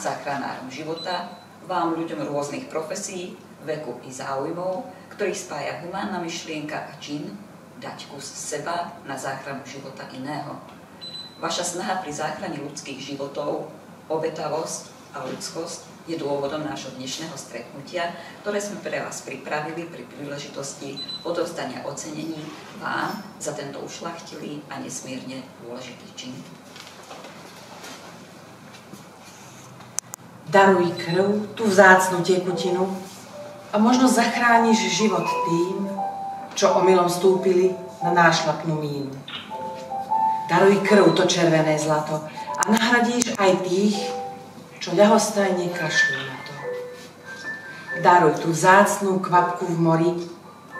záchranárom života, vám, ľuďom rôznych profesí, veku i záujmov, ktorých spája humánna myšlienka a čin dať kus seba na záchranu života iného. Vaša snaha pri záchrane ľudských životov, obetavosť a ľudskosť je dôvodom nášho dnešného stretnutia, ktoré sme pre vás pripravili pri príležitosti odovzdania ocenení vám za tento ušlachtilý a nesmierne dôležitý čin. Daruj krv, tú vzácnu tekutinu a možno zachrániš život tým, čo omylom stúpili na nášlapnú mínu. Daruj krv, to červené zlato a nahradíš aj tých, čo ľahostajne kašľú na to. Daruj tú vzácnú kvapku v mori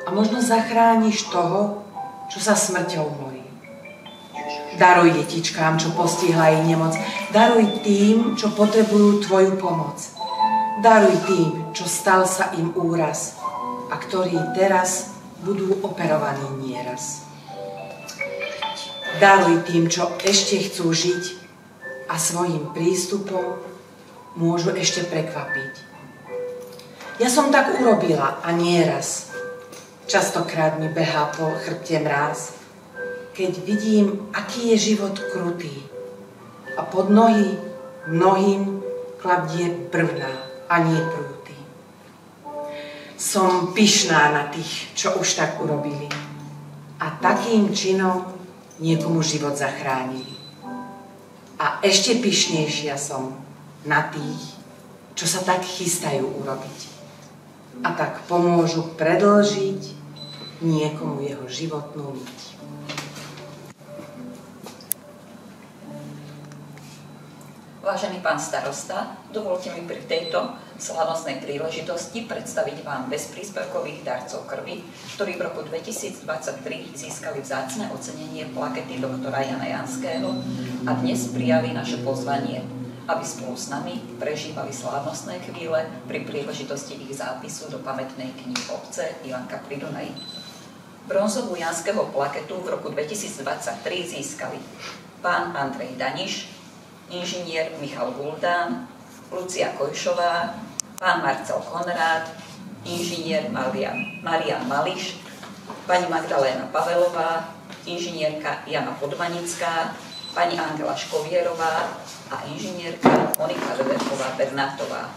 a možno zachrániš toho, čo sa smrťou morí. Daruj detičkám, čo postihla ich nemoc. Daruj tým, čo potrebujú Tvoju pomoc. Daruj tým, čo stal sa im úraz a ktorí teraz budú operovaní nieraz. Daruj tým, čo ešte chcú žiť a svojim prístupom môžu ešte prekvapiť. Ja som tak urobila a nieraz. Častokrát mi behá po chrbte mráz keď vidím, aký je život krutý. A pod nohy mnohým kladie brvná a nie prúty. Som pyšná na tých, čo už tak urobili. A takým činom niekomu život zachránili. A ešte pyšnejšia som na tých, čo sa tak chystajú urobiť. A tak pomôžu predlžiť niekomu jeho životnú niť. Vážený pán starosta, dovolte mi pri tejto slavnostnej príležitosti predstaviť vám bezpríspevkových darcov krvi, ktorí v roku 2023 získali vzácne ocenenie plakety doktora Jana Janského a dnes prijali naše pozvanie, aby spolu s nami prežívali slávnostné chvíle pri príležitosti ich zápisu do pamätnej knihy obce Ivanka pri Dunaji. Bronzovú Janského plaketu v roku 2023 získali pán Andrej Daniš, inžinier Michal Guldán, Lucia Kojšová, pán Marcel Konrád, inžinier Marian, Marian Mališ, pani Magdaléna Pavelová, inžinierka Jana Podmanická, pani Angela Škovierová a inžinierka Monika Veverková Bernátová.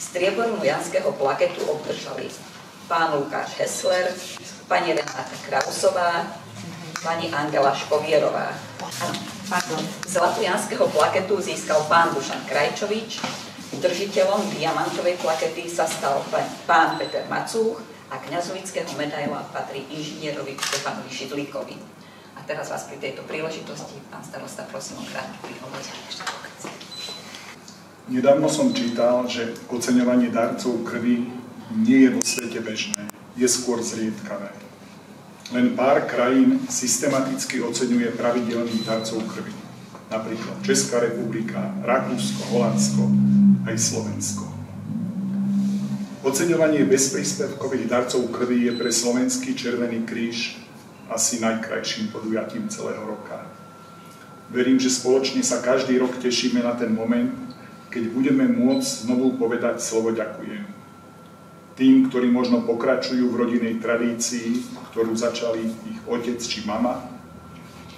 Striebornú Janského plaketu obdržali pán Lukáš Hessler, pani Renáta Krausová, pani Angela Škovierová. Pardon. Zlatú Janského plaketu získal pán Dušan Krajčovič, držiteľom diamantovej plakety sa stal pán Peter Macúch a kňazovického medaila patrí inžinierovi Štefanovi Šidlíkovi. A teraz vás pri tejto príležitosti, pán starosta, prosím o krátky príhovor. Nedávno som čítal, že oceňovanie darcov krvi nie je vo svete bežné, je skôr zriedkavé. Len pár krajín systematicky oceňuje pravidelných darcov krvi. Napríklad Česká republika, Rakúsko, Holandsko aj Slovensko. Oceňovanie bezpríspevkových darcov krvi je pre Slovenský Červený kríž asi najkrajším podujatím celého roka. Verím, že spoločne sa každý rok tešíme na ten moment, keď budeme môcť znovu povedať slovo ďakujem tým, ktorí možno pokračujú v rodinej tradícii, ktorú začali ich otec či mama,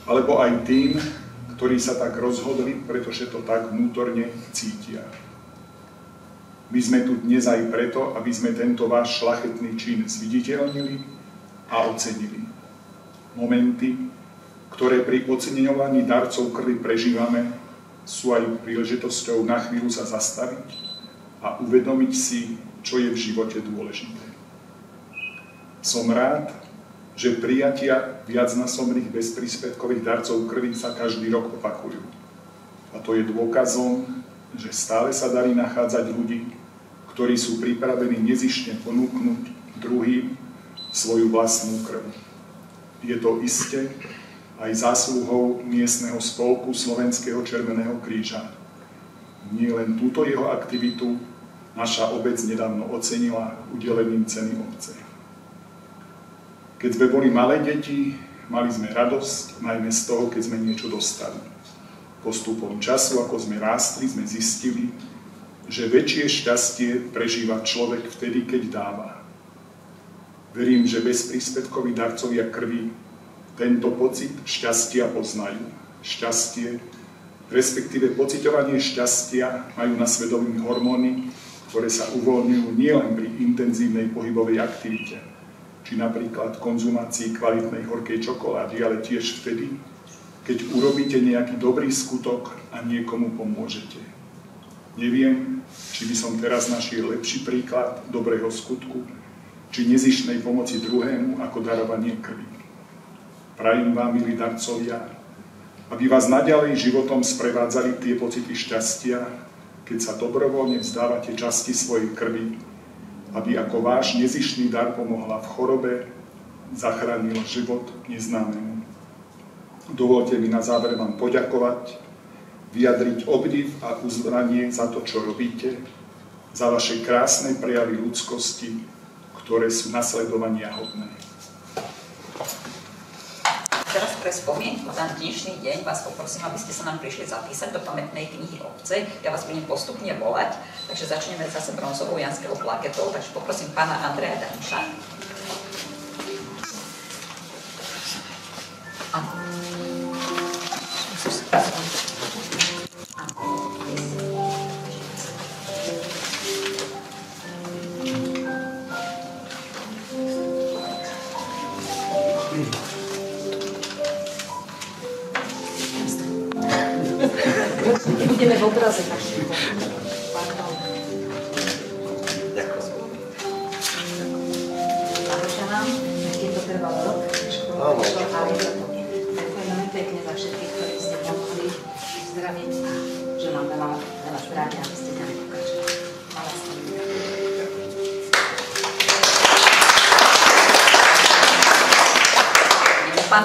alebo aj tým, ktorí sa tak rozhodli, pretože to tak vnútorne cítia. My sme tu dnes aj preto, aby sme tento váš šlachetný čin zviditeľnili a ocenili. Momenty, ktoré pri oceňovaní darcov krvi prežívame, sú aj príležitosťou na chvíľu sa zastaviť a uvedomiť si, čo je v živote dôležité. Som rád, že prijatia viacnásobných bezpríspevkových darcov krvi sa každý rok opakujú. A to je dôkazom, že stále sa darí nachádzať ľudí, ktorí sú pripravení nezišne ponúknuť druhým svoju vlastnú krv. Je to isté aj zásluhou miestneho spolku Slovenského Červeného kríža. Nie len túto jeho aktivitu naša obec nedávno ocenila udelením ceny obce. Keď sme boli malé deti, mali sme radosť najmä z toho, keď sme niečo dostali. Postupom času, ako sme rástli, sme zistili, že väčšie šťastie prežíva človek vtedy, keď dáva. Verím, že bez príspevkoví darcovia krvi tento pocit šťastia poznajú. Šťastie, respektíve pocitovanie šťastia majú na svedomí hormóny, ktoré sa uvoľňujú nielen pri intenzívnej pohybovej aktivite, či napríklad konzumácii kvalitnej horkej čokolády, ale tiež vtedy, keď urobíte nejaký dobrý skutok a niekomu pomôžete. Neviem, či by som teraz našiel lepší príklad dobrého skutku, či nezišnej pomoci druhému ako darovanie krvi. Prajem vám, milí darcovia, aby vás naďalej životom sprevádzali tie pocity šťastia, keď sa dobrovoľne vzdávate časti svojej krvi, aby ako váš nezišný dar pomohla v chorobe, zachránil život neznámemu. Dovolte mi na záver vám poďakovať, vyjadriť obdiv a uznanie za to, čo robíte, za vaše krásne prejavy ľudskosti, ktoré sú nasledovania hodné. Teraz pre spomienku na dnešný deň vás poprosím, aby ste sa nám prišli zapísať do pamätnej knihy obce. Ja vás budem postupne volať, takže začneme zase bronzovou Janského plaketou, takže poprosím pána Andreja Danša. Pán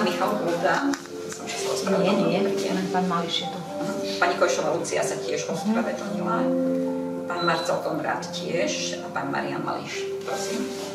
Michal Buda. Nie, nie, len pán Mališ je to. Pani Košová Lucia sa tiež ospravedlnila. Pán Marcel Konrad tiež a pán Marian Mališ. Prosím.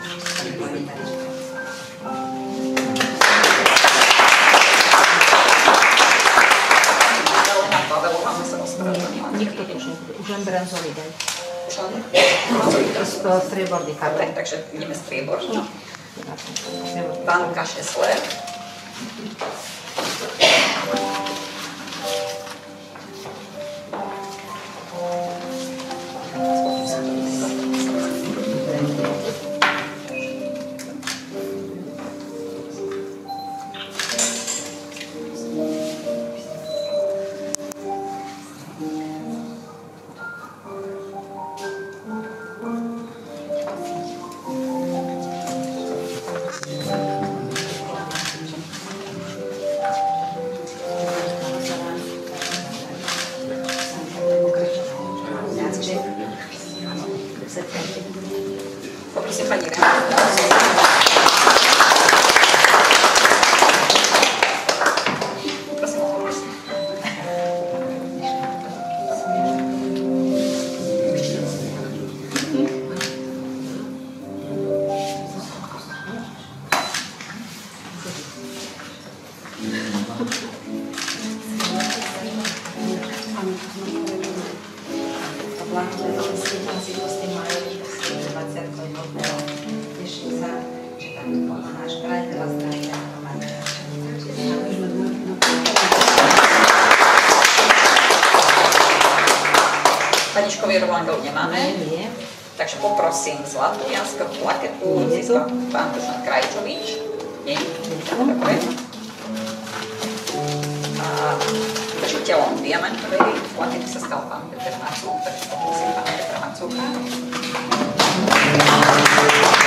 Aj sa. Zelená Pavelová sa ospravedlnila. Nikto to už. Už len bronzový strieborný Dobre, kabel. takže ideme striebor. Pán Lukáš Esler. Poprosím pani Renátu. Škovierovú Angelu nemáme. Nie. Takže poprosím zlatú janskovú plaketu, Nie je získa pán Dušan Krajčovič. Nie? Dobre. A držiteľom diamantovej plakety sa stal pán Peter Macúk, takže poprosím pána Petra Macúka. Najvyššie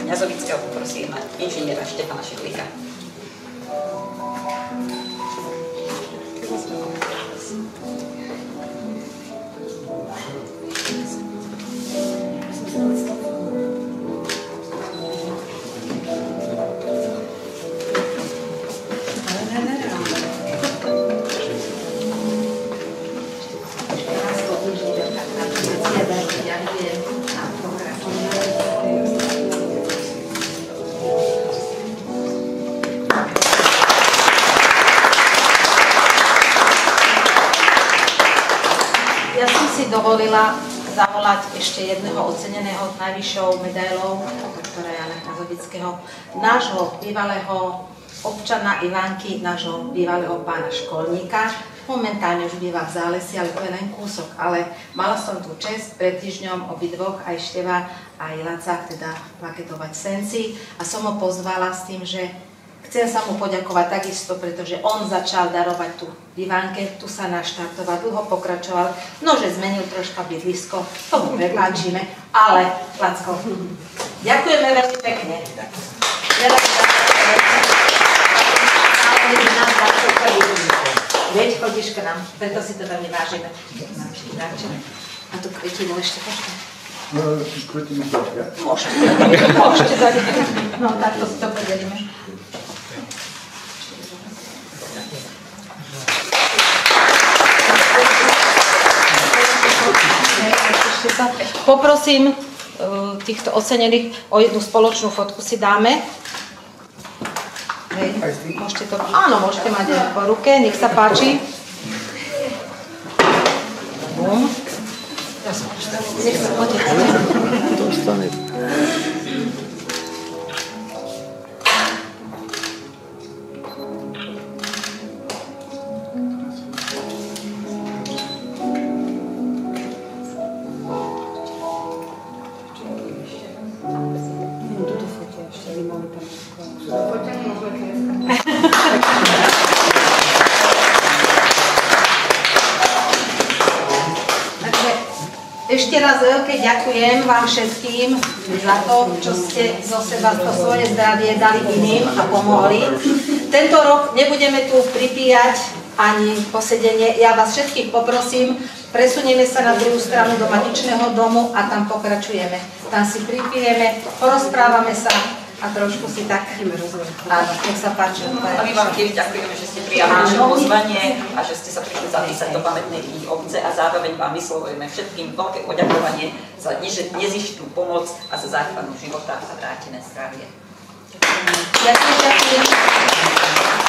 Kňazovického poprosím inžiniera Štefana Šidlíka. Dovolila zavolať ešte jedného oceneného najvyššou medailou doktora Jana Kazovického, nášho bývalého občana Ivánky, nášho bývalého pána školníka. Momentálne už býva v zálesi, ale to je len kúsok. Ale mala som tu čest pred týždňom obidvoch, aj Števa, aj Laca, teda plaketovať senci. A som ho pozvala s tým, že Chcem sa mu poďakovať takisto, pretože on začal darovať tu v Ivánke, tu sa naštartoval, dlho pokračoval, no že zmenil troška bydlisko, to mu prepáčime, ale Lacko, ďakujeme veľmi pekne. Veľa Veď chodíš k nám, preto si to veľmi vážime. A tu kvetinu ešte pošle. No, kvetinu to, ja? Môžete môžete dať. No, takto si to podelíme. Ešte sa poprosím eh, týchto ocenených o jednu spoločnú fotku si dáme. Hej, môžete to, áno, môžete mať aj po ruke, nech sa páči. Bum. Nech sa poďte. Takže ešte raz veľké ďakujem vám všetkým za to, čo ste zo seba to svoje zdravie dali iným a pomohli. Tento rok nebudeme tu pripíjať ani posedenie. Ja vás všetkých poprosím, presunieme sa na druhú stranu do Matičného domu a tam pokračujeme. Tam si pripijeme, porozprávame sa a trošku si tak... Áno, nech sa páči. A my vám tiež ďakujeme, že ste prijali naše pozvanie a že ste sa prišli zapísať do pamätnej knihy obce a zároveň vám vyslovujeme všetkým veľké poďakovanie za nezištnú pomoc a za záchranu života a vrátené zdravie. Ďakujem, ďakujem.